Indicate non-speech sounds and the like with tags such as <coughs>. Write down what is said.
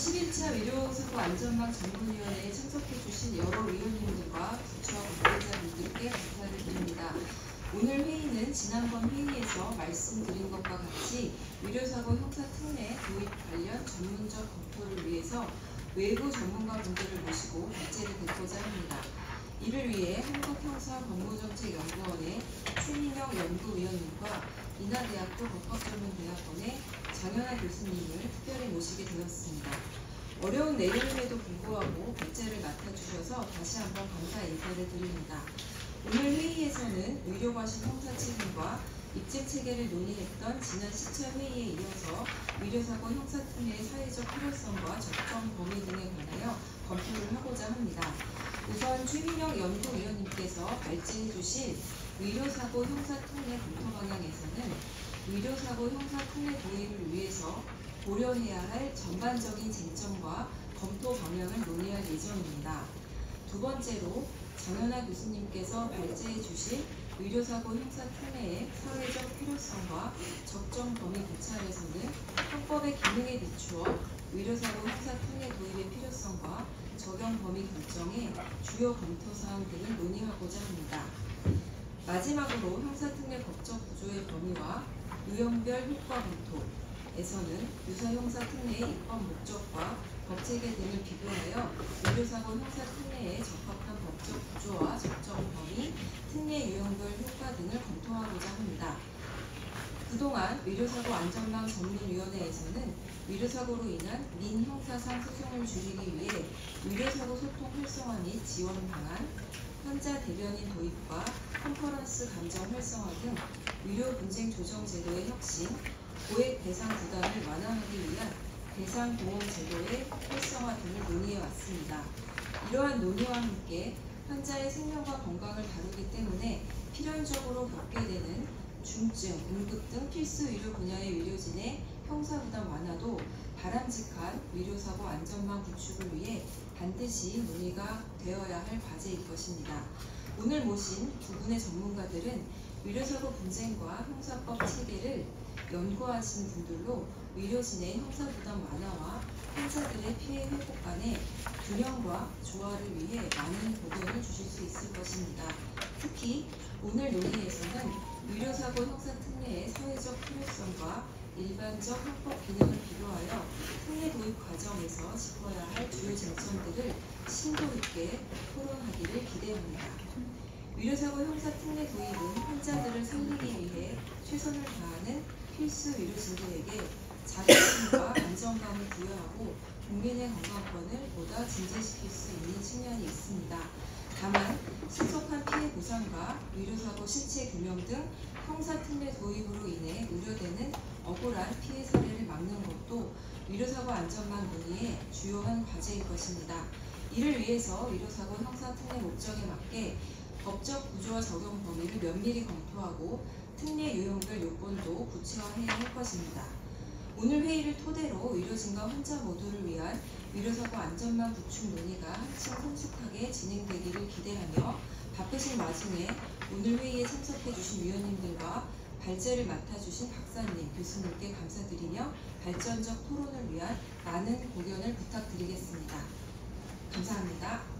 11차 의료사고 안전망 전문위원회에 참석해주신 여러 위원님들과 부처 관계자분들께 감사를 드립니다. 오늘 회의는 지난번 회의에서 말씀드린 것과 같이 의료사고 형사 특례 도입 관련 전문적 검토를 위해서 외부 전문가분들을 모시고 발제를 듣고자 합니다. 이를 위해 한국형사법무정책연구원의 최민영 연구위원님과 인하대학교 법학전문대학원의 장현아 교수님을 모시게 되었습니다. 어려운 내용임에도 불구하고 발제를 맡아주셔서 다시 한번 감사 인사를 드립니다. 오늘 회의에서는 의료과실 형사 책임과 입증 체계를 논의했던 지난 10차 회의에 이어서 의료사고 형사특례의 사회적 필요성과 적정 범위 등에 관하여 검토를 하고자 합니다. 우선 최민영 연구위원님께서 발제해 주실 의료사고 형사특례 검토 방향에서는 의료사고 형사특례 도입을 고려해야 할 전반적인 쟁점과 검토 방향을 논의할 예정입니다. 두 번째로 장현아 교수님께서 발제해 주실 의료사고 형사 특례의 사회적 필요성과 적정 범위 고찰에서는 헌법의 기능에 비추어 의료사고 형사 특례 도입의 필요성과 적용 범위 결정의 주요 검토사항 등을 논의하고자 합니다. 마지막으로 형사특례 법적 구조의 범위와 유형별 효과 검토 에서는 유사형사 특례의 입법 목적과 법체계 등을 비교하여 의료사고 형사 특례에 적합한 법적 구조와 적정 범위, 특례 유형별 효과 등을 검토하고자 합니다. 그동안 의료사고 안전망 전문위원회에서는 의료사고로 인한 민 형사상 소송을 줄이기 위해 의료사고 소통 활성화 및 지원 방안, 환자 대변인 도입과 컨퍼런스 감정 활성화 등 의료 분쟁 조정 제도의 혁신, 고액 배상 부담을 완화하기 위한 배상 보험 제도의 활성화 등을 논의해 왔습니다. 이러한 논의와 함께 환자의 생명과 건강을 다루기 때문에 필연적으로 겪게 되는 중증, 응급 등 필수 의료 분야의 의료진의 형사 부담 완화도 바람직한 의료사고 안전망 구축을 위해 반드시 논의가 되어야 할 과제일 것입니다. 오늘 모신 두 분의 전문가들은 의료사고 분쟁과 형사법 체계를 연구하신 분들로 의료진의 형사부담 완화와 환자들의 피해 회복 간의 균형과 조화를 위해 많은 도움을 주실 수 있을 것입니다. 특히 오늘 논의에서는 의료사고 형사 특례의 사회적 필요성과 일반적 헌법 기능을 비교하여 특례 도입 과정에서 짚어야 할 주요 쟁점들을 심도 있게 토론하기를 기대합니다. 의료사고 형사 특례 도입은 환자들을 살리기 위해 최선을 다하는 필수 의료진들에게 자존심과 <coughs> 안정감을 부여하고 국민의 건강권을 보다 증진시킬 수 있는 측면이 있습니다. 다만 신속한 피해 보상과 의료사고 실체 규명 등 형사 특례 도입으로 인해 우려되는 억울한 피해 사례를 막는 것도 의료사고 안전망 논의의 주요한 과제일 것입니다. 이를 위해서 의료사고 형사 특례 목적에 맞게 법적 구조와 적용 범위를 면밀히 검토하고 특례 유형별 요건도 구체화해야 할 것입니다. 오늘 회의를 토대로 의료진과 환자 모두를 위한 의료사고 안전망 구축 논의가 한층 성숙하게 진행되기를 기대하며 바쁘신 와중에 오늘 회의에 참석해주신 위원님들과 발제를 맡아주신 박사님, 교수님께 감사드리며 발전적 토론을 위한 많은 고견을 부탁드리겠습니다. 감사합니다.